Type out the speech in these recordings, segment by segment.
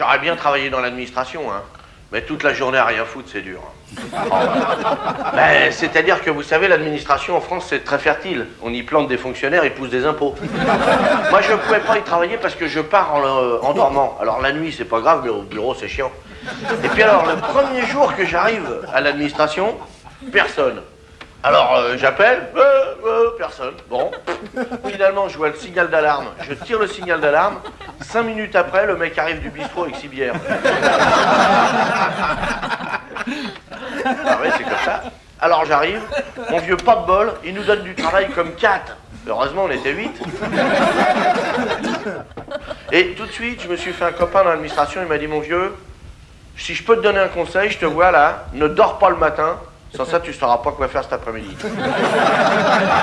j'aurais bien travaillé dans l'administration, hein. Mais toute la journée à rien foutre, c'est dur. hein. Oh, ben, C'est-à-dire que vous savez, l'administration en France, c'est très fertile. On y plante des fonctionnaires, ils poussent des impôts. Moi, je ne pouvais pas y travailler parce que je pars en, euh, en dormant. Alors la nuit, c'est pas grave, mais au bureau, c'est chiant. Et puis alors, le premier jour que j'arrive à l'administration, personne. Alors euh, j'appelle, euh, euh, personne. Bon, finalement je vois le signal d'alarme. Je tire le signal d'alarme. Cinq minutes après, le mec arrive du bistrot avec six bières. Ah ouais, c'est comme ça. Alors j'arrive, mon vieux pas de bol, il nous donne du travail comme quatre. Heureusement, on était huit. Et tout de suite, je me suis fait un copain dans l'administration, il m'a dit, mon vieux, si je peux te donner un conseil, je te vois là, ne dors pas le matin, sans ça tu ne sauras pas quoi faire cet après-midi.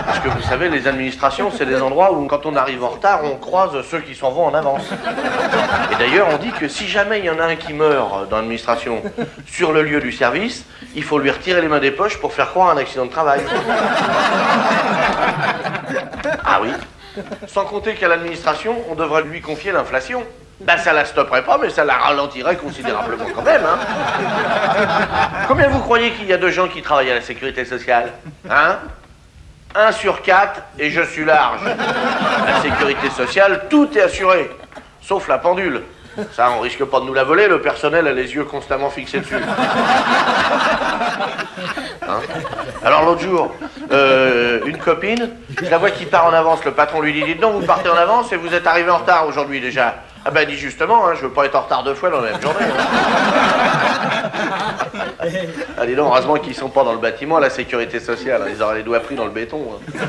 Parce que vous savez, les administrations, c'est des endroits où quand on arrive en retard, on croise ceux qui s'en vont en avance. Et d'ailleurs, on dit que si jamais il y en a un qui meurt dans l'administration sur le lieu du service, il faut lui retirer les mains des poches pour faire croire à un accident de travail. Ah oui Sans compter qu'à l'administration, on devrait lui confier l'inflation. Ben ça la stopperait pas, mais ça la ralentirait considérablement quand même. Hein. Combien vous croyez qu'il y a de gens qui travaillent à la sécurité sociale Hein? Un sur quatre, et je suis large. La sécurité sociale, tout est assuré, sauf la pendule. Ça, on risque pas de nous la voler, le personnel a les yeux constamment fixés dessus. Hein? Alors l'autre jour, euh, une copine, je la vois qui part en avance, le patron lui dit, dites vous partez en avance et vous êtes arrivé en retard aujourd'hui déjà. Ah ben dit justement, hein, je veux pas être en retard deux fois dans la même journée. hein. Ah dis donc, heureusement qu'ils sont pas dans le bâtiment, la sécurité sociale, hein, ils auraient les doigts pris dans le béton. hein.